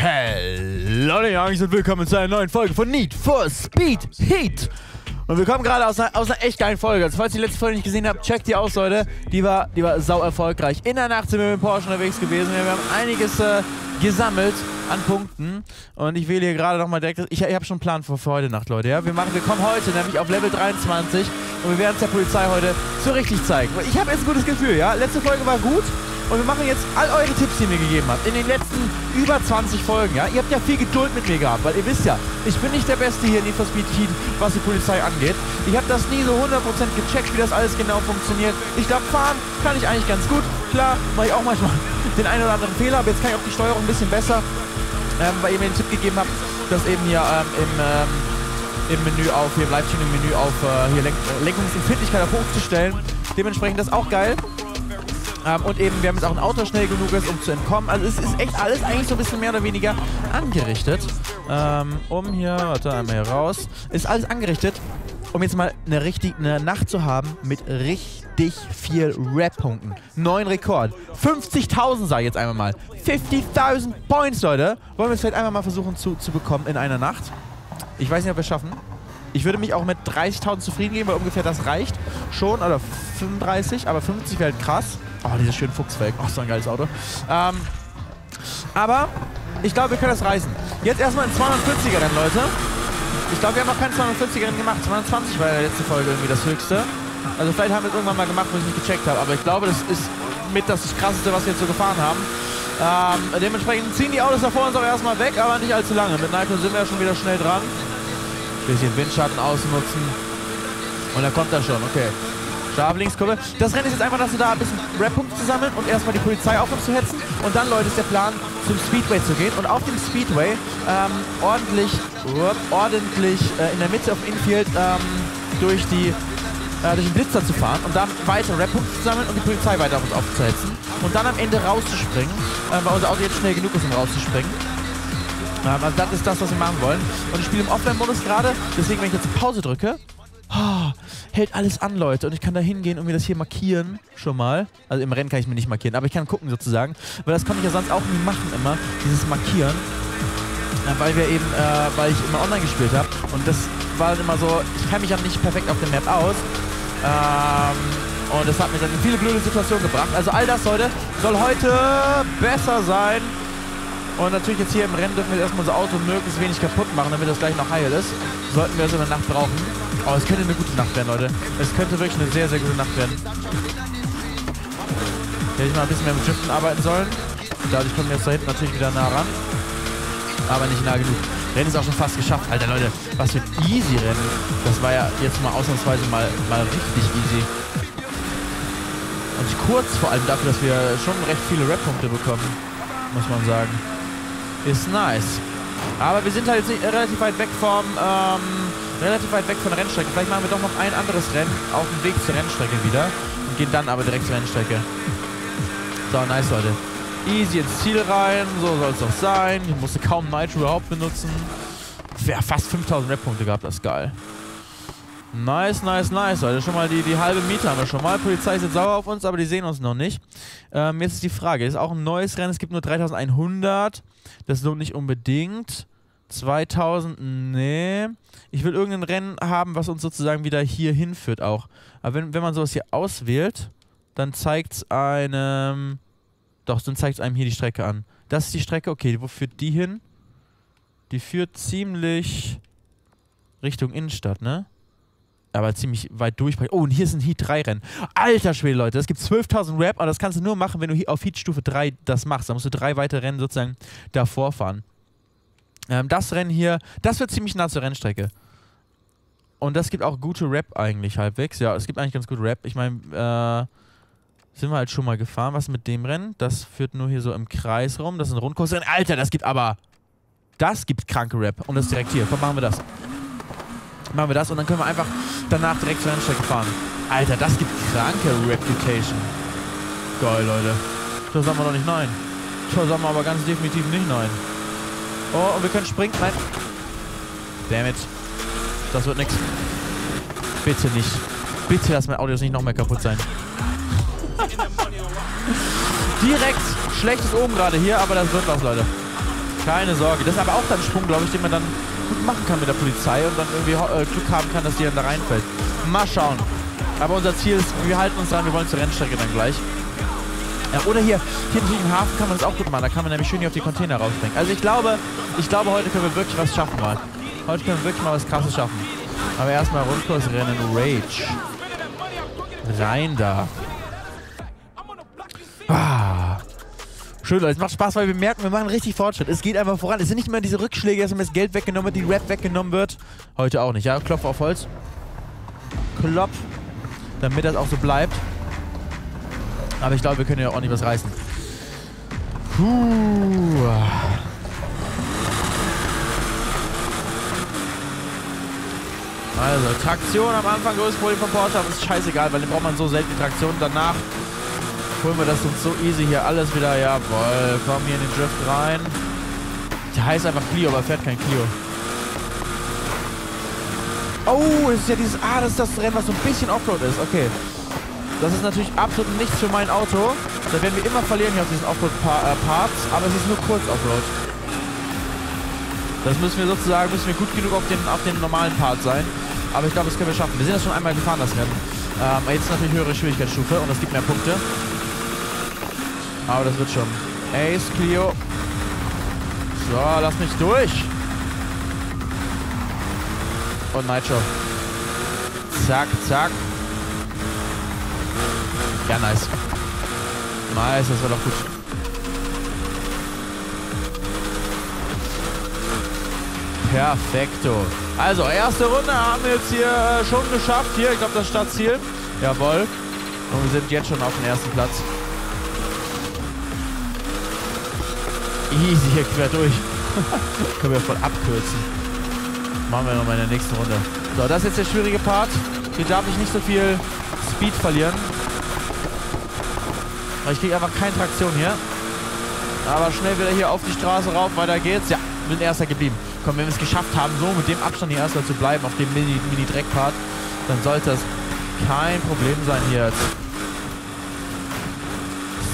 Hallo Jungs und willkommen zu einer neuen Folge von Need for Speed Heat. Und wir kommen gerade aus einer, aus einer echt geilen Folge. Also falls ihr die letzte Folge nicht gesehen habt, checkt die aus, Leute. Die war, die war sau erfolgreich. In der Nacht sind wir mit Porsche unterwegs gewesen. Wir haben einiges äh, gesammelt an Punkten. Und ich wähle hier gerade nochmal direkt. Ich, ich habe schon einen Plan für, für heute Nacht, Leute. Ja? Wir, machen, wir kommen heute nämlich auf Level 23 und wir werden es der Polizei heute so richtig zeigen. Ich habe jetzt ein gutes Gefühl, ja. Letzte Folge war gut. Und wir machen jetzt all eure Tipps, die ihr mir gegeben habt. In den letzten über 20 Folgen, ja. Ihr habt ja viel Geduld mit mir gehabt, weil ihr wisst ja, ich bin nicht der Beste hier in Need for Speed Heat, was die Polizei angeht. Ich habe das nie so 100% gecheckt, wie das alles genau funktioniert. Ich glaube, fahren kann ich eigentlich ganz gut. Klar, mache ich auch manchmal den einen oder anderen Fehler, aber jetzt kann ich auch die Steuerung ein bisschen besser, ähm, weil ihr mir den Tipp gegeben habt, das eben hier ähm, im... Ähm, im Menü auf, hier bleibt schon im Menü auf, äh, hier Lenk Lenkungsempfindlichkeit auf hochzustellen. Dementsprechend das auch geil. Ähm, und eben, wir haben jetzt auch ein Auto schnell genug ist, um zu entkommen. Also es ist echt alles eigentlich so ein bisschen mehr oder weniger angerichtet. Ähm, um hier, warte, einmal hier raus. Ist alles angerichtet, um jetzt mal eine, richtig, eine Nacht zu haben mit richtig viel Rap-Punkten. Neuen Rekord. 50.000 sage ich jetzt einmal mal. 50.000 Points, Leute. Wollen wir es vielleicht einmal mal versuchen zu, zu bekommen in einer Nacht. Ich weiß nicht, ob wir es schaffen. Ich würde mich auch mit 30.000 zufrieden geben, weil ungefähr das reicht schon. Oder 35, aber 50 wäre halt krass. Oh, dieses schöne Fuchsfeld. Oh, so ein geiles Auto. Ähm, aber ich glaube, wir können das reißen. Jetzt erstmal ein 240er Rennen, Leute. Ich glaube, wir haben noch kein 240er Rennen gemacht. 220 war ja letzte Folge irgendwie das höchste. Also vielleicht haben wir es irgendwann mal gemacht, wo ich nicht gecheckt habe. Aber ich glaube, das ist mit das krasseste, was wir jetzt so gefahren haben. Ähm, dementsprechend ziehen die Autos da vor uns auch erstmal weg, aber nicht allzu lange. Mit Nitro sind wir ja schon wieder schnell dran. Bisschen Windschatten ausnutzen. Und dann kommt er schon, okay. Scharf Linkskurve. Das Rennen ist jetzt einfach, dass du da ein bisschen Rap-Punkte zu sammeln und erstmal die Polizei auf uns zu hetzen. Und dann, Leute, ist der Plan, zum Speedway zu gehen und auf dem Speedway ähm, ordentlich, ordentlich äh, in der Mitte auf Infield ähm, durch die äh, durch den Blitzer zu fahren und dann weitere Rap-Punkte zu sammeln und die Polizei weiter auf uns aufzuhetzen. Und dann am Ende rauszuspringen, äh, weil unser Auto jetzt schnell genug ist, um rauszuspringen. Ähm, also das ist das, was wir machen wollen. Und ich spiele im Offline-Modus gerade, deswegen, wenn ich jetzt Pause drücke, oh, hält alles an, Leute. Und ich kann da hingehen und mir das hier markieren, schon mal. Also im Rennen kann ich mir nicht markieren, aber ich kann gucken sozusagen. Weil das konnte ich ja sonst auch nie machen immer, dieses Markieren. Weil wir eben, äh, weil ich immer online gespielt habe. Und das war dann immer so, ich kann mich ja nicht perfekt auf der Map aus. Ähm, und das hat mir dann in viele blöde Situationen gebracht. Also all das, Leute, soll heute besser sein. Und natürlich jetzt hier im Rennen dürfen wir erstmal unser Auto möglichst wenig kaputt machen, damit das gleich noch heil ist. Sollten wir es in der Nacht brauchen. Aber es könnte eine gute Nacht werden, Leute. Es könnte wirklich eine sehr, sehr gute Nacht werden. Hätte ich mal ein bisschen mehr mit Driften arbeiten sollen. Dadurch kommen wir jetzt da hinten natürlich wieder nah ran. Aber nicht nah genug. Rennen ist auch schon fast geschafft. Alter, Leute, was für ein easy Rennen. Das war ja jetzt mal ausnahmsweise mal, mal richtig easy. Und kurz vor allem dafür, dass wir schon recht viele Rap-Punkte bekommen. Muss man sagen. Ist nice. Aber wir sind halt jetzt relativ weit weg vom, ähm, relativ weit weg von der Rennstrecke. Vielleicht machen wir doch noch ein anderes Rennen auf dem Weg zur Rennstrecke wieder. Und gehen dann aber direkt zur Rennstrecke. So, nice, Leute. Easy ins Ziel rein. So soll es doch sein. Ich musste kaum Nitro überhaupt benutzen. Ja, fast 5000 Rap-Punkte gehabt. Das ist geil. Nice, nice, nice. Also schon mal die, die halbe Miete haben wir schon mal. Polizei ist jetzt sauer auf uns, aber die sehen uns noch nicht. Ähm, jetzt ist die Frage. Ist auch ein neues Rennen. Es gibt nur 3100. Das lohnt nicht unbedingt. 2000, nee. Ich will irgendein Rennen haben, was uns sozusagen wieder hier hinführt auch. Aber wenn, wenn man sowas hier auswählt, dann zeigt es einem... Doch, dann zeigt es einem hier die Strecke an. Das ist die Strecke, okay. Wo führt die hin? Die führt ziemlich Richtung Innenstadt, ne? aber ziemlich weit durch. Oh, und hier ist ein Heat 3 Rennen. Alter Schwede, Leute, das gibt 12.000 Rap, aber das kannst du nur machen, wenn du auf Heat Stufe 3 das machst. Da musst du drei weitere Rennen sozusagen davor fahren. Ähm, das Rennen hier, das wird ziemlich nah zur Rennstrecke. Und das gibt auch gute Rap eigentlich halbwegs. Ja, es gibt eigentlich ganz gut Rap. Ich meine, äh, sind wir halt schon mal gefahren. Was mit dem Rennen? Das führt nur hier so im Kreis rum. Das ist ein Rundkursrennen. Alter, das gibt aber... Das gibt kranke Rap. Und das direkt hier. Komm, machen wir das machen wir das und dann können wir einfach danach direkt zur Rennstrecke fahren. Alter, das gibt kranke Reputation. Geil, Leute. Da sagen wir doch nicht nein. Da sagen wir aber ganz definitiv nicht nein. Oh, und wir können springen. Nein. Damn it. Das wird nix. Bitte nicht. Bitte lass mein Audio nicht noch mehr kaputt sein. Direkt schlechtes oben gerade hier, aber das wird was, Leute. Keine Sorge. Das ist aber auch dann Sprung, glaube ich, den man dann gut machen kann mit der Polizei und dann irgendwie äh, Glück haben kann, dass die dann da reinfällt. Mal schauen. Aber unser Ziel ist, wir halten uns dran, wir wollen zur Rennstrecke dann gleich. Ja, oder hier, hier im Hafen kann man das auch gut machen. Da kann man nämlich schön hier auf die Container rausbringen. Also ich glaube, ich glaube, heute können wir wirklich was schaffen mal. Heute können wir wirklich mal was krasses schaffen. Aber erstmal Rundkursrennen Rage. Rein da. Ah. Schön, Leute. Es macht Spaß, weil wir merken, wir machen richtig Fortschritt. Es geht einfach voran. Es sind nicht mehr diese Rückschläge, dass mir das Geld weggenommen wird, die Rap weggenommen wird. Heute auch nicht, ja? Klopf auf Holz. Klopf. Damit das auch so bleibt. Aber ich glaube, wir können ja auch nicht was reißen. Puh. Also, Traktion am Anfang größtes Problem von Porsche, aber ist scheißegal, weil den braucht man so selten die Traktion. Danach holen wir das uns so easy hier alles wieder. Jawohl, kommen hier in den Drift rein. Der heißt einfach Clio, aber fährt kein Clio. Oh, das ist ja dieses... Ah, das ist das Rennen, was so ein bisschen Offroad ist. Okay. Das ist natürlich absolut nichts für mein Auto. Da werden wir immer verlieren hier auf diesen Offroad-Parts, aber es ist nur kurz Offroad. Das müssen wir sozusagen, müssen wir gut genug auf den, auf den normalen Part sein. Aber ich glaube, das können wir schaffen. Wir sind das schon einmal gefahren, das Rennen. Ähm, jetzt natürlich höhere Schwierigkeitsstufe und das gibt mehr Punkte. Aber das wird schon. Ace, Clio. So, lass mich durch. Und Nitro. Zack, zack. Ja, nice. Nice, das war doch gut. Perfekto. Also, erste Runde haben wir jetzt hier äh, schon geschafft. Hier, ich glaube, das Startziel. Jawohl. Und wir sind jetzt schon auf dem ersten Platz. Easy hier quer durch. Können wir voll abkürzen. Machen wir nochmal in der nächsten Runde. So, das ist jetzt der schwierige Part. Hier darf ich nicht so viel Speed verlieren. Ich kriege einfach keine Traktion hier. Aber schnell wieder hier auf die Straße rauf. Weiter geht's. Ja, sind Erster geblieben. Komm, wenn wir es geschafft haben, so mit dem Abstand hier Erster zu bleiben auf dem Mini-Dreckpart, Mini dann sollte das kein Problem sein hier.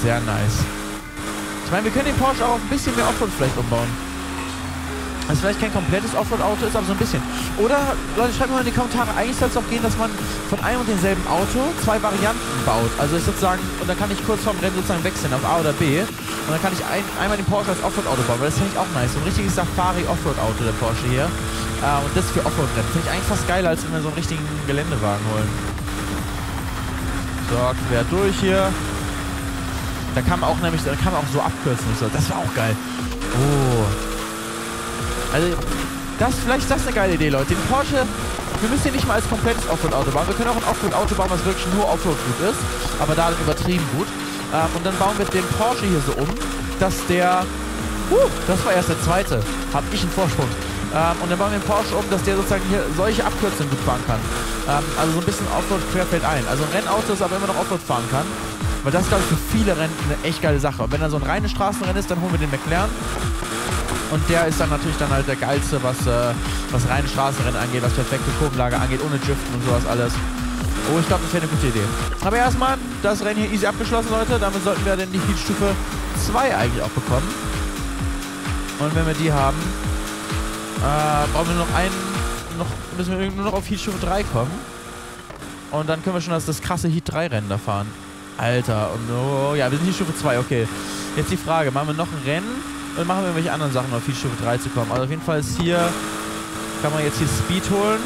Sehr nice. Ich meine, wir können den Porsche auch ein bisschen mehr Offroad vielleicht umbauen. Also vielleicht kein komplettes Offroad-Auto ist, aber so ein bisschen. Oder, Leute, schreibt mir mal in die Kommentare, eigentlich soll es auch gehen, dass man von einem und demselben Auto zwei Varianten baut. Also ich sozusagen, und dann kann ich kurz vorm Rennen sozusagen wechseln auf A oder B. Und dann kann ich ein, einmal den Porsche als Offroad-Auto bauen, weil das finde ich auch nice. So ein richtiges Safari-Offroad-Auto, der Porsche hier. Äh, und das für Offroad-Rennen. Finde ich eigentlich fast geiler, als wenn wir so einen richtigen Geländewagen holen. So, quer durch hier. Da kann man auch nämlich, da kann man auch so abkürzen. So. Das war auch geil. Oh. Also, das, vielleicht ist das eine geile Idee, Leute. Den Porsche, wir müssen ihn nicht mal als komplettes Offroad-Auto bauen. Wir können auch ein Offroad-Auto bauen, was wirklich nur Offroad gut ist. Aber da übertrieben gut. Ähm, und dann bauen wir den Porsche hier so um, dass der... Uh, das war erst der zweite. Hab ich einen Vorsprung. Ähm, und dann bauen wir den Porsche um, dass der sozusagen hier solche Abkürzungen gut fahren kann. Ähm, also so ein bisschen Offroad querfeld ein. Also ein Rennauto, das aber immer noch Offroad fahren kann. Weil das glaube ich, für viele Rennen eine echt geile Sache. Und wenn da so ein reines Straßenrennen ist, dann holen wir den McLaren. Und der ist dann natürlich dann halt der geilste, was, äh, was reine Straßenrennen angeht, was perfekte Kurvenlage angeht, ohne Driften und sowas alles. Oh, ich glaube, das wäre eine gute Idee. Aber erstmal, das Rennen hier easy abgeschlossen, Leute. Damit sollten wir dann die Heatstufe 2 eigentlich auch bekommen. Und wenn wir die haben, äh, brauchen wir noch einen, noch, müssen wir nur noch auf Heatstufe 3 kommen. Und dann können wir schon das, das krasse Heat 3 Rennen da fahren. Alter, und oh, ja, wir sind Heatstufe 2, okay. Jetzt die Frage, machen wir noch ein Rennen? Oder machen wir irgendwelche anderen Sachen, um auf Heatstufe 3 zu kommen? Also auf jeden Fall ist hier, kann man jetzt hier Speed holen.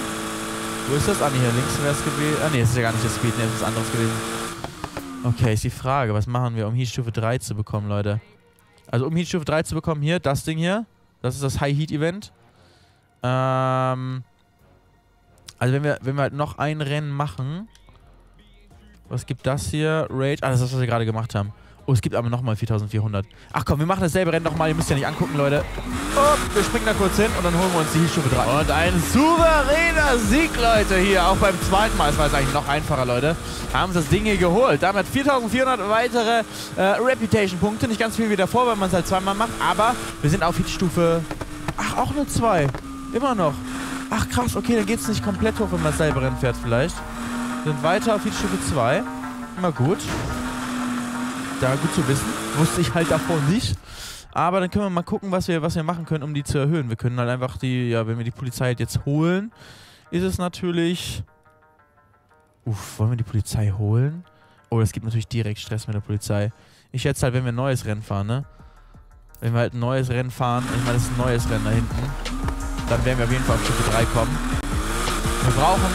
Wo ist das? Ah, nee, hier links wäre es gewesen. Ah, nee, das ist ja gar nicht der Speed, nee, das ist was anderes gewesen. Okay, ist die Frage, was machen wir, um Heatstufe 3 zu bekommen, Leute? Also um Heatstufe 3 zu bekommen, hier, das Ding hier. Das ist das High Heat Event. Ähm... Also wenn wir, wenn wir halt noch ein Rennen machen. Was gibt das hier? Rage. Ah, das ist das, was wir gerade gemacht haben. Oh, es gibt aber nochmal 4400. Ach komm, wir machen dasselbe Rennen nochmal. Ihr müsst ja nicht angucken, Leute. Oh, wir springen da kurz hin und dann holen wir uns die Heatstufe 3. Und ein souveräner Sieg, Leute, hier. Auch beim zweiten Mal. Es war jetzt eigentlich noch einfacher, Leute. Haben sie das Ding hier geholt. Damit 4400 weitere äh, Reputation-Punkte. Nicht ganz viel wie davor, weil man es halt zweimal macht. Aber wir sind auf Heatstufe... Ach, auch nur zwei. Immer noch. Ach krass, okay, dann geht es nicht komplett hoch, wenn man dasselbe Rennen fährt vielleicht. Sind weiter auf Heatstufe 2. Immer gut. Da gut zu wissen. Wusste ich halt davor nicht. Aber dann können wir mal gucken, was wir, was wir machen können, um die zu erhöhen. Wir können halt einfach die, ja, wenn wir die Polizei halt jetzt holen, ist es natürlich... Uff, wollen wir die Polizei holen? Oh, das gibt natürlich direkt Stress mit der Polizei. Ich schätze halt, wenn wir ein neues Rennen fahren, ne? Wenn wir halt ein neues Rennen fahren, ich meine, das ist ein neues Rennen da hinten, dann werden wir auf jeden Fall auf Stufe 3 kommen. Wir brauchen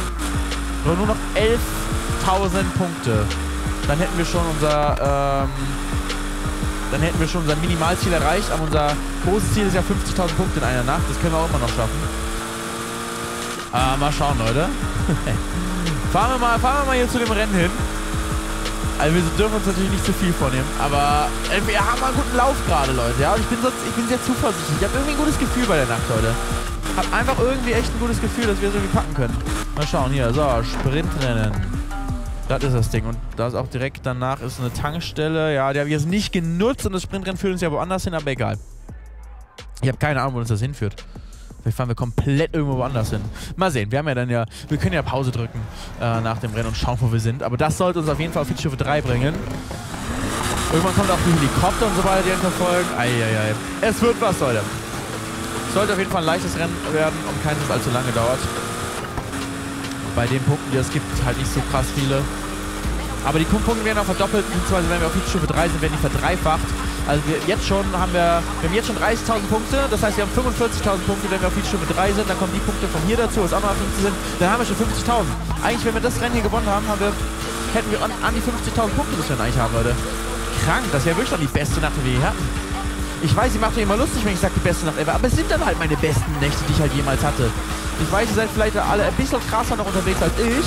nur noch 11.000 Punkte. Dann hätten wir schon unser, ähm, dann hätten wir schon unser Minimalziel erreicht, aber unser großes Ziel ist ja 50.000 Punkte in einer Nacht. Das können wir auch immer noch schaffen. Äh, mal schauen, Leute. fahren, wir mal, fahren wir mal hier zu dem Rennen hin. Also wir dürfen uns natürlich nicht zu viel vornehmen, aber äh, wir haben einen guten Lauf gerade, Leute. Ja, ich bin, sonst, ich bin sehr zuversichtlich. Ich habe irgendwie ein gutes Gefühl bei der Nacht heute. Hab einfach irgendwie echt ein gutes Gefühl, dass wir es irgendwie packen können. Mal schauen hier. So, Sprintrennen. Das ist das Ding. Und da ist auch direkt danach ist eine Tankstelle. Ja, die habe ich jetzt nicht genutzt und das Sprintrennen führt uns ja woanders hin, aber egal. Ich habe keine Ahnung, wo uns das hinführt. Vielleicht fahren wir komplett irgendwo woanders hin. Mal sehen. Wir haben ja dann ja, wir können ja Pause drücken äh, nach dem Rennen und schauen, wo wir sind. Aber das sollte uns auf jeden Fall auf Feature 3 bringen. Irgendwann kommt auch die Helikopter und so weiter, die einen verfolgen. Eieiei. Es wird was, Leute. Sollte auf jeden Fall ein leichtes Rennen werden und keins, das allzu lange dauert. Bei den Punkten, die es gibt, halt nicht so krass viele. Aber die Punkte werden auch verdoppelt, beziehungsweise wenn wir auf Stufe 3 sind, werden die verdreifacht. Also wir jetzt schon haben wir, wir haben jetzt schon 30.000 Punkte, das heißt wir haben 45.000 Punkte, wenn wir auf Stufe 3 sind, dann kommen die Punkte von hier dazu, was auch noch 50 sind, dann haben wir schon 50.000. Eigentlich, wenn wir das Rennen hier gewonnen haben, haben wir, hätten wir an, an die 50.000 Punkte müssen wir eigentlich haben, Leute. Krank, das wäre wirklich noch die beste Nacht, die wir hier hatten. Ich weiß, ihr macht euch immer lustig, wenn ich sage die beste Nacht ever, aber es sind dann halt meine besten Nächte, die ich halt jemals hatte. Ich weiß, ihr seid vielleicht alle ein bisschen krasser noch unterwegs als ich,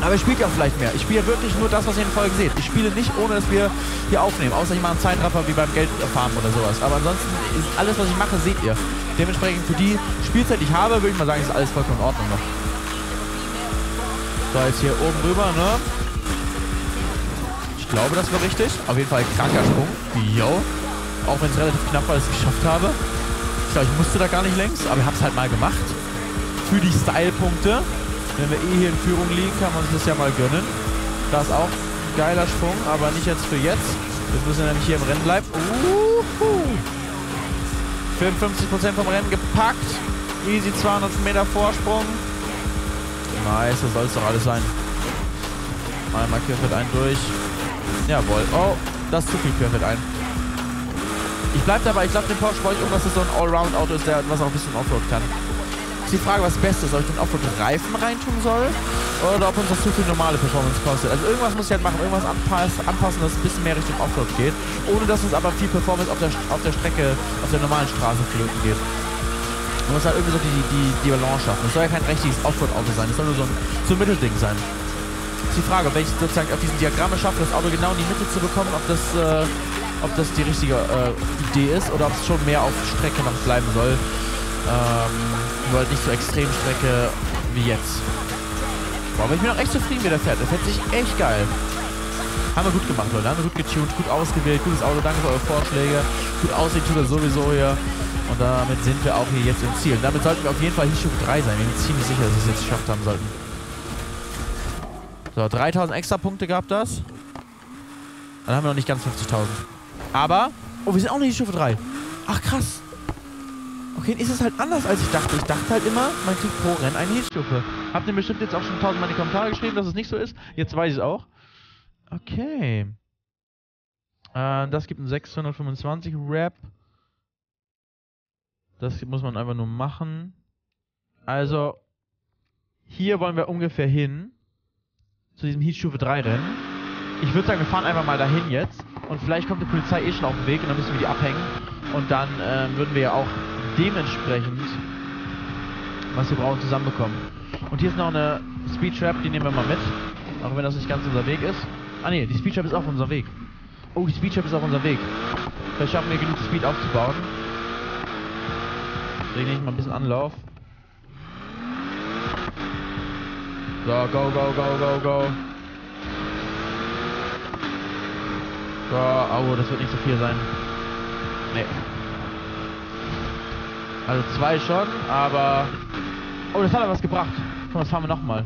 aber ich spiele ja vielleicht mehr. Ich spiele wirklich nur das, was ihr in den Folgen seht. Ich spiele nicht, ohne dass wir hier aufnehmen. Außer ich mache einen Zeitraffer wie beim Geldfarmen oder sowas. Aber ansonsten ist alles, was ich mache, seht ihr. Dementsprechend für die Spielzeit, die ich habe, würde ich mal sagen, ist alles vollkommen in Ordnung noch. So, jetzt hier oben rüber, ne? Ich glaube, das war richtig. Auf jeden Fall kranker Sprung. Yo. Auch wenn es relativ knapp war, dass ich es geschafft habe. Ich glaube, ich musste da gar nicht längs, aber ich habe es halt mal gemacht. Für die Style-Punkte. Wenn wir eh hier in Führung liegen, kann man sich das ja mal gönnen. Da ist auch ein geiler Sprung, aber nicht jetzt für jetzt. Jetzt müssen wir nämlich hier im Rennen bleiben. Uhuhu. 54% vom Rennen gepackt. Easy 200 Meter Vorsprung. Nice, das soll es doch alles sein. Einmal Querfeld ein durch. Jawohl. Oh, das zu viel Querfeld ein. Ich bleib dabei, ich glaube, den Porsche brauche ich dass es so ein Allround-Auto ist, der was auch ein bisschen Offroad kann. Ist die Frage, was das Beste ist, ob ich den Offroad-Reifen reintun soll oder ob uns das zu viel normale Performance kostet. Also irgendwas muss ich halt machen, irgendwas anpassen, anpassen dass es ein bisschen mehr Richtung Offroad geht, ohne dass uns aber viel Performance auf der, auf der Strecke, auf der normalen Straße flöten geht. Man muss halt irgendwie so die, die, die Balance schaffen. Es soll ja kein richtiges Offroad-Auto sein, es soll nur so ein, so ein Mittelding sein. Ist die Frage, ob ich sozusagen auf diesen Diagramme schaffe, das Auto genau in die Mitte zu bekommen, ob das, äh, ob das die richtige äh, Idee ist oder ob es schon mehr auf Strecke noch bleiben soll. Ähm, nur halt nicht so Extremstrecke wie jetzt. Boah, aber ich bin auch echt zufrieden, wie der fährt. Der fährt sich echt geil. Haben wir gut gemacht, Leute. Haben wir gut getuned, gut ausgewählt. Gutes Auto, danke für eure Vorschläge. Gut aussehen tut er sowieso hier. Und damit sind wir auch hier jetzt im Ziel. Und damit sollten wir auf jeden Fall Stufe 3 sein. Wir sind ziemlich sicher, dass wir es jetzt geschafft haben sollten. So, 3000 extra Punkte gab das. Dann haben wir noch nicht ganz 50.000. Aber, oh, wir sind auch nicht in Stufe 3. Ach, krass. Okay, ist es halt anders, als ich dachte. Ich dachte halt immer, man kriegt pro Rennen eine Hilfsstufe. Habt ihr bestimmt jetzt auch schon tausendmal in die Kommentare geschrieben, dass es nicht so ist. Jetzt weiß ich es auch. Okay. Äh, das gibt ein 625 Rap. Das muss man einfach nur machen. Also, hier wollen wir ungefähr hin. Zu diesem Heatstufe 3 Rennen. Ich würde sagen, wir fahren einfach mal dahin jetzt. Und vielleicht kommt die Polizei eh schon auf den Weg und dann müssen wir die abhängen. Und dann äh, würden wir ja auch dementsprechend, was wir brauchen, zusammenbekommen. Und hier ist noch eine Speed Trap, die nehmen wir mal mit. Auch wenn das nicht ganz unser Weg ist. Ah ne, die Speed Trap ist auch unser Weg. Oh, die Speed Trap ist auch unser Weg. Vielleicht schaffen wir genug Speed aufzubauen. Deswegen nehme ich mal ein bisschen Anlauf. So, go, go, go, go, go. So, oh, das wird nicht so viel sein. Nee. Also zwei schon, aber... Oh, das hat aber was gebracht. Komm, das fahren wir nochmal.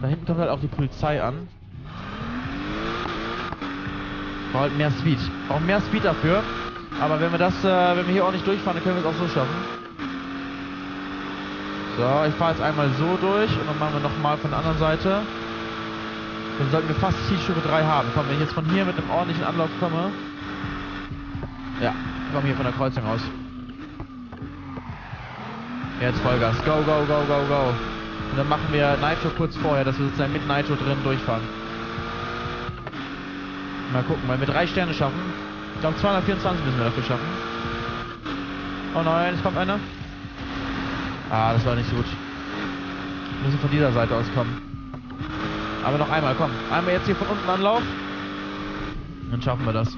Da hinten kommt halt auch die Polizei an. Braucht halt mehr Speed. Braucht mehr Speed dafür. Aber wenn wir das, äh, wenn wir hier auch nicht durchfahren, dann können wir es auch so schaffen. So, ich fahre jetzt einmal so durch und dann machen wir nochmal von der anderen Seite. Dann sollten wir fast Zielstufe 3 haben. Komm, wenn ich jetzt von hier mit einem ordentlichen Anlauf komme. Ja, ich komme hier von der Kreuzung aus. Jetzt Vollgas. Go, go, go, go, go. Und dann machen wir Nitro kurz vorher, dass wir sozusagen mit Nitro drin durchfahren. Mal gucken, weil wir drei Sterne schaffen. Ich glaube 224 müssen wir dafür schaffen. Oh nein, es kommt einer. Ah, das war nicht so gut. Wir müssen von dieser Seite aus kommen. Aber noch einmal, komm. Einmal jetzt hier von unten Anlauf. Dann schaffen wir das.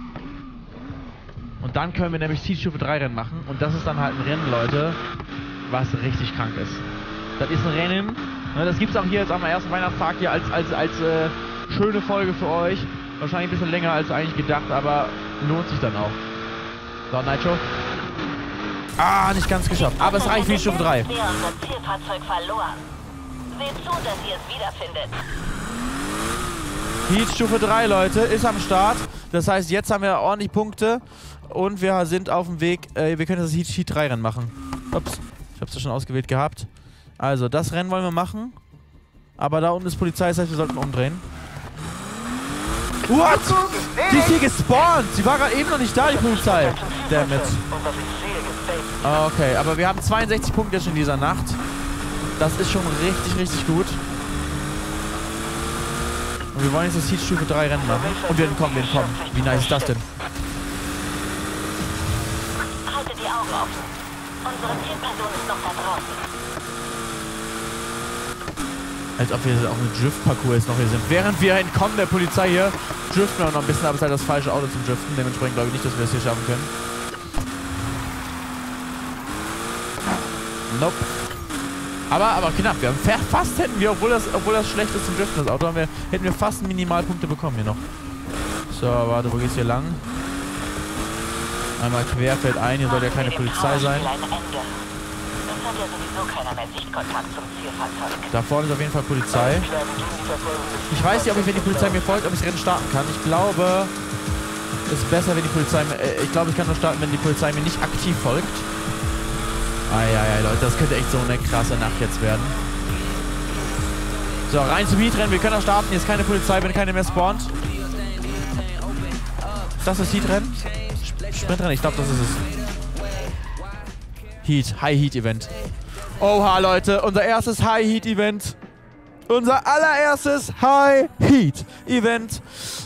Und dann können wir nämlich Zielstufe 3 Rennen machen. Und das ist dann halt ein Rennen, Leute, was richtig krank ist. Das ist ein Rennen. Ne, das gibt es auch hier jetzt am ersten Weihnachtstag hier als, als, als äh, schöne Folge für euch. Wahrscheinlich ein bisschen länger als eigentlich gedacht, aber lohnt sich dann auch. So, Nitro. Ah, nicht ganz geschafft. Aber es reicht wie Stufe 3. Wir unser Zielfahrzeug verloren. Seht zu, dass ihr es wiederfindet. Heat Stufe 3, Leute, ist am Start. Das heißt, jetzt haben wir ordentlich Punkte und wir sind auf dem Weg. Äh, wir können das Heat, Heat 3 Rennen machen. Ups, ich hab's ja schon ausgewählt gehabt. Also, das Rennen wollen wir machen. Aber da unten ist Polizei, das heißt, wir sollten umdrehen. What? Die ist hier gespawnt. Sie war gerade eben noch nicht da, die Polizei. Damn it. Okay, aber wir haben 62 Punkte jetzt in dieser Nacht. Das ist schon richtig, richtig gut. Wir wollen jetzt das Heat Stufe 3 Rennen machen. Und wir kommen, wir kommen. Wie nice ist das denn? Haltet die Augen offen. Unsere Zielperson ist noch da draußen. Als ob wir auch ein Drift-Parcours jetzt noch hier sind. Während wir entkommen der Polizei hier, driften wir noch ein bisschen, aber es ist halt das falsche Auto zum Driften. Dementsprechend glaube ich nicht, dass wir das hier schaffen können. Nope. Aber, aber knapp. Wir haben fa- fast hätten wir, obwohl das, obwohl das schlecht ist zum Driften, das Auto, haben wir, hätten wir fast Minimalpunkte bekommen hier noch. So, warte, wo geht's hier lang? Einmal querfeld ein, hier soll ja keine Polizei sein. Da vorne ist auf jeden Fall Polizei. Ich weiß nicht, ob ich, wenn die Polizei mir folgt, ob ich das Rennen starten kann. Ich glaube, es ist besser, wenn die Polizei mir, äh, ich glaube, ich kann nur starten, wenn die Polizei mir nicht aktiv folgt. Eieiei, Leute, das könnte echt so eine krasse Nacht jetzt werden. So, rein zum Heatrennen. Wir können auch starten. Hier ist keine Polizei, wenn keine mehr spawnt. Ist das das Heatrennen? Sp- Sprintrennen, ich glaube, das ist es. Heat, High Heat Event. Oha, Leute, unser erstes High Heat Event. Unser allererstes High Heat Event.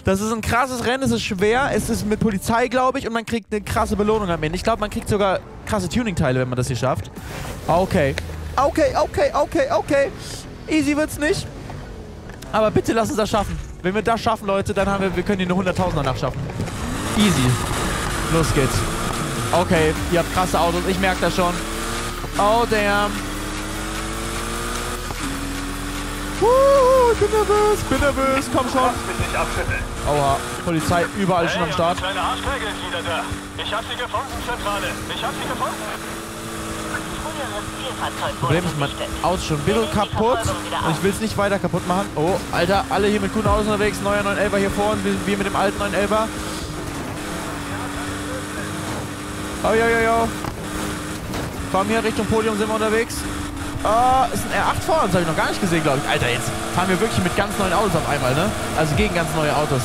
Das ist ein krasses Rennen, es ist schwer, es ist mit Polizei, glaube ich, und man kriegt eine krasse Belohnung am Ende. Ich glaube, man kriegt sogar krasse Tuning-Teile, wenn man das hier schafft. Okay. Okay, okay, okay, okay. Easy wird's nicht. Aber bitte lass uns das schaffen. Wenn wir das schaffen, Leute, dann haben wir, wir können hier eine 100.000er Nacht schaffen. Easy. Los geht's. Okay, ihr habt krasse Autos, ich merke das schon. Oh, damn. Uh, ich bin nervös, bin nervös, komm schon. mich nicht abschütteln. Aua, Polizei überall schon am Start. kleine Arschgeige ist wieder da. Ich hab sie gefunden, Zentrale. Ich hab sie gefunden. Problem ist, mein. Auto ist schon ein bisschen kaputt und ich will es nicht weiter kaputt machen. Oh, Alter, alle hier mit guten Autos unterwegs. Neuer 911 hier vor uns, wir, mit dem alten 911. Oh, jo, jo, jo. Komm hier, Richtung Podium sind wir unterwegs. Ah, ist ein R8 vor uns, habe ich noch gar nicht gesehen, glaube ich. Alter, jetzt fahren wir wirklich mit ganz neuen Autos auf einmal, ne? Also gegen ganz neue Autos.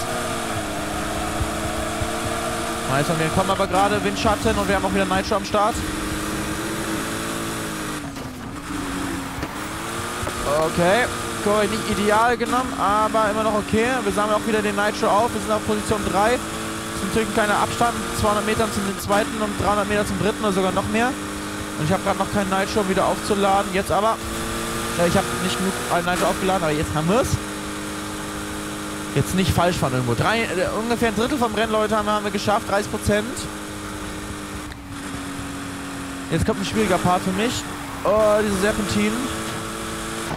Nice, und wir kommen aber gerade Windschatten und wir haben auch wieder Nitro am Start. Okay. Corey nicht ideal genommen, aber immer noch okay. Wir sammeln auch wieder den Nitro auf. Wir sind auf Position 3. Das ist natürlich ein kleiner Abstand. 200 Meter zum zweiten und 300 Meter zum dritten oder sogar noch mehr. Und ich habe gerade noch keinen um wieder aufzuladen. Jetzt aber. Ja, ich habe nicht genug einen Nitro aufgeladen, aber jetzt haben wir es. Jetzt nicht falsch fahren irgendwo. Drei, äh, ungefähr ein Drittel vom Rennen, Leute, haben wir, haben wir geschafft. 30 Prozent. Jetzt kommt ein schwieriger Part für mich. Oh, diese Serpentinen.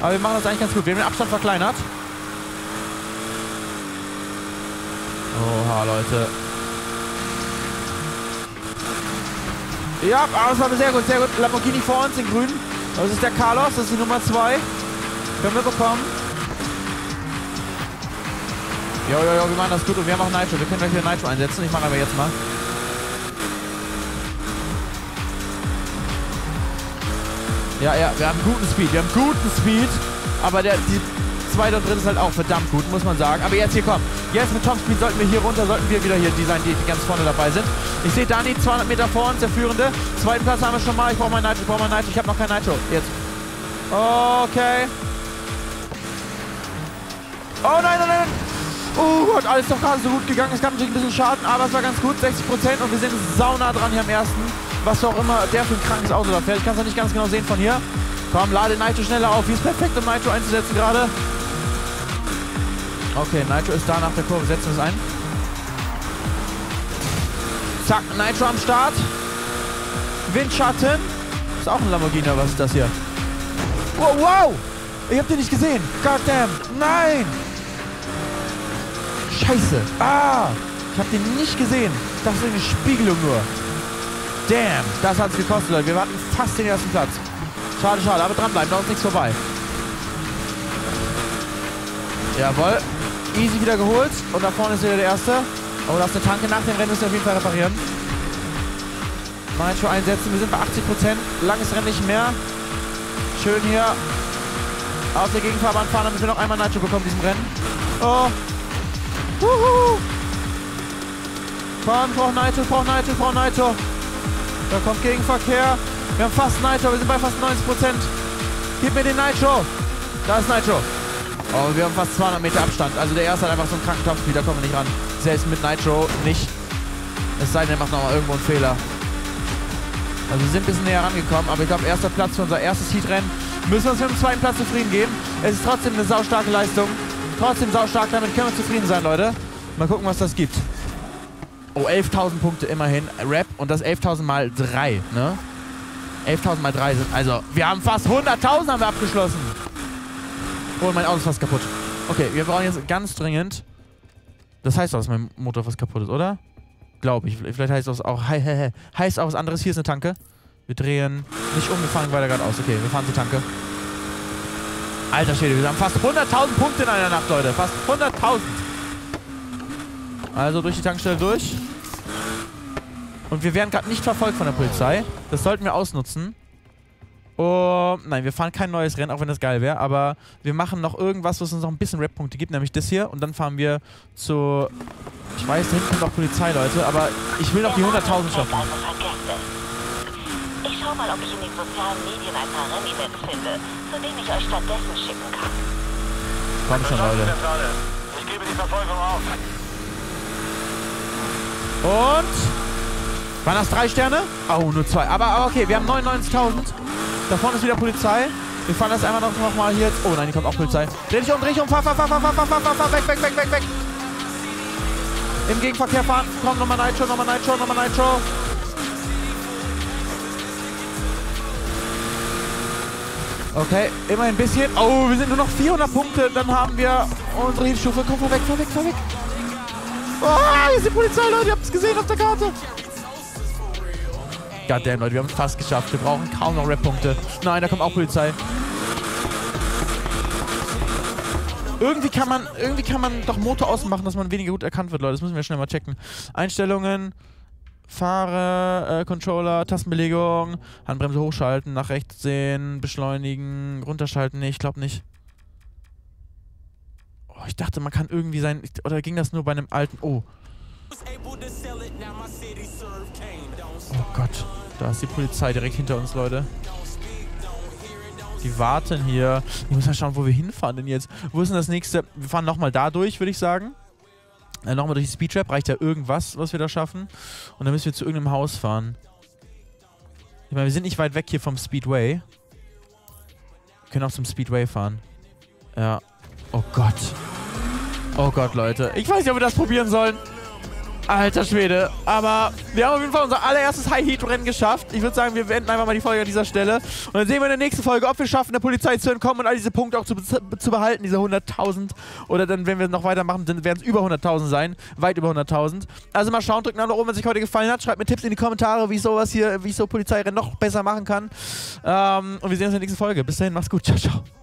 Aber wir machen das eigentlich ganz gut. Wir haben den Abstand verkleinert. Oha, Leute. Ja, aber es war sehr gut, sehr gut. Lamborghini vor uns in grün. Das ist der Carlos, das ist die Nummer 2. Können wir bekommen. Jo, jo, jo, wir machen das gut und wir haben auch Nitro. Wir können gleich wieder Nitro einsetzen. Ich mache aber jetzt mal. Ja, ja, wir haben guten Speed. Wir haben guten Speed. Aber der, die, zweite und dritte ist halt auch verdammt gut, muss man sagen. Aber jetzt hier, komm. Jetzt mit Top Speed sollten wir hier runter, sollten wir wieder hier die sein, die, die ganz vorne dabei sind. Ich sehe Dani 200 Meter vor uns, der Führende. Zweiten Platz haben wir schon mal. Ich brauche mein Nitro, ich brauche mein Nitro. Ich habe noch kein Nitro. Jetzt. Okay. Oh nein, nein, nein. Oh Gott, alles doch gerade so gut gegangen. Es gab natürlich ein bisschen Schaden, aber es war ganz gut. 60% und wir sind saunah dran hier am ersten. Was auch immer der für ein krankes Auto da fährt. Ich kann es noch nicht ganz genau sehen von hier. Komm, lade Nitro schneller auf. Wie ist perfekt, um Nitro einzusetzen gerade. Okay, Nitro ist da nach der Kurve. Setzen wir es ein. Zack, Nitro am Start. Windschatten. Ist auch ein Lamborghini, was ist das hier? Wow, wow! Ich hab den nicht gesehen. Goddamn. Nein! Scheiße. Ah! Ich hab den nicht gesehen. Das ist eine Spiegelung nur. Damn. Das hat's gekostet, Leute. Wir warten fast den ersten Platz. Schade, schade. Aber dranbleiben. Da ist nichts vorbei. Jawohl. Easy wieder geholt. Und da vorne ist wieder der erste. Oh, da ist eine Tanke. Nach dem Rennen wir auf jeden Fall reparieren. Nitro einsetzen. Wir sind bei 80%. Langes Rennen nicht mehr. Schön hier auf der Gegenfahrbahn fahren, damit wir noch einmal Nitro bekommen in diesem Rennen. Oh. Wuhu. Komm, brauch Nitro, brauch Nitro, brauch Nitro. Da kommt Gegenverkehr. Wir haben fast Nitro, wir sind bei fast 90%. Gib mir den Nitro. Da ist Nitro. Oh, wir haben fast 200 Meter Abstand. Also der erste hat einfach so einen kranken Topspeed, da kommen wir nicht ran. Selbst mit Nitro nicht. Es sei denn, er macht nochmal irgendwo einen Fehler. Also wir sind ein bisschen näher rangekommen, aber ich glaube, erster Platz für unser erstes Heatrennen. Müssen wir uns mit dem zweiten Platz zufrieden geben. Es ist trotzdem eine saustarke Leistung. Trotzdem saustark, damit können wir zufrieden sein, Leute. Mal gucken, was das gibt. Oh, 11.000 Punkte immerhin. Rap und das 11.000 mal 3, ne? 11.000 mal 3 sind, also wir haben fast 100.000 haben wir abgeschlossen. Oh, mein Auto ist fast kaputt. Okay, wir brauchen jetzt ganz dringend. Das heißt auch, dass mein Motor fast kaputt ist, oder? Glaube ich. Vielleicht heißt das auch. He, he. Heißt auch was anderes. Hier ist eine Tanke. Wir drehen nicht um, wir fahren weiter geradeaus. Okay, wir fahren zur Tanke. Alter Schwede, wir haben fast 100.000 Punkte in einer Nacht, Leute. Fast 100.000. Also durch die Tankstelle durch. Und wir werden gerade nicht verfolgt von der Polizei. Das sollten wir ausnutzen. Oh, nein, wir fahren kein neues Rennen, auch wenn das geil wäre. Aber wir machen noch irgendwas, was uns noch ein bisschen Rap-Punkte gibt, nämlich das hier. Und dann fahren wir zu... Ich weiß, da hinten kommt auch Polizei, Leute. Aber ich will noch die 100.000 schaffen. Ich schau mal, ob ich in den sozialen Medien ein paar Rennevents finde, zu denen ich euch stattdessen schicken kann. Komm schon, Leute. Ich gebe die Verfolgung auf. Und... Waren das drei Sterne? Oh, nur zwei. Aber, aber okay, wir haben 99.000. Da vorne ist wieder Polizei. Wir fahren das einmal noch, mal hier. Oh nein, hier kommt auch Polizei. Dreh dich um, dreh dich um. Fahr, fahr, fahr, fahr, fahr, fahr, fahr, fahr, weg, weg, weg, weg, weg. Im Gegenverkehr fahren. Komm, nochmal Nitro, nochmal Nitro, nochmal Nitro. Okay, immerhin ein bisschen. Oh, wir sind nur noch 400 Punkte. Dann haben wir unsere Hilfsstufe. Komm, fahr weg, fahr weg, fahr weg. Oh, hier ist die Polizei, Leute. Ihr habt es gesehen auf der Karte. Goddamn, Leute, wir haben es fast geschafft. Wir brauchen kaum noch Rap-Punkte. Nein, da kommt auch Polizei. Irgendwie kann man, irgendwie kann man doch Motor ausmachen, dass man weniger gut erkannt wird, Leute. Das müssen wir schnell mal checken. Einstellungen, Fahre, äh, Controller, Tastenbelegung, Handbremse hochschalten, nach rechts sehen, beschleunigen, runterschalten. Nee, ich glaube nicht. Oh, ich dachte, man kann irgendwie sein. Oder ging das nur bei einem alten. Oh. Oh Gott. Da ist die Polizei direkt hinter uns, Leute. Die warten hier. Ich muss mal schauen, wo wir hinfahren denn jetzt. Wo ist denn das nächste? Wir fahren nochmal da durch, würde ich sagen. Äh, nochmal durch die Speedtrap. Reicht ja irgendwas, was wir da schaffen. Und dann müssen wir zu irgendeinem Haus fahren. Ich meine, wir sind nicht weit weg hier vom Speedway. Wir können auch zum Speedway fahren. Ja. Oh Gott. Oh Gott, Leute. Ich weiß nicht, ob wir das probieren sollen. Alter Schwede. Aber wir haben auf jeden Fall unser allererstes High-Heat-Rennen geschafft. Ich würde sagen, wir beenden einfach mal die Folge an dieser Stelle. Und dann sehen wir in der nächsten Folge, ob wir schaffen, der Polizei zu entkommen und all diese Punkte auch zu, zu behalten, diese 100.000. Oder dann, wenn wir noch weitermachen, dann werden es über 100.000 sein. Weit über 100.000. Also mal schauen, drücken nach oben, wenn es euch heute gefallen hat. Schreibt mir Tipps in die Kommentare, wie ich sowas hier, wie ich so Polizeirennen noch besser machen kann. Ähm, und wir sehen uns in der nächsten Folge. Bis dahin, macht's gut. Ciao, ciao.